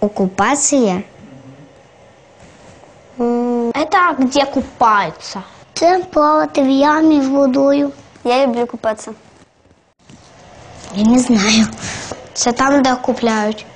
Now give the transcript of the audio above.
Оккупация? Это где купаются? Це плавати в ямі з водою. Я люблю купатися. Я не знаю. Це там, де купляють.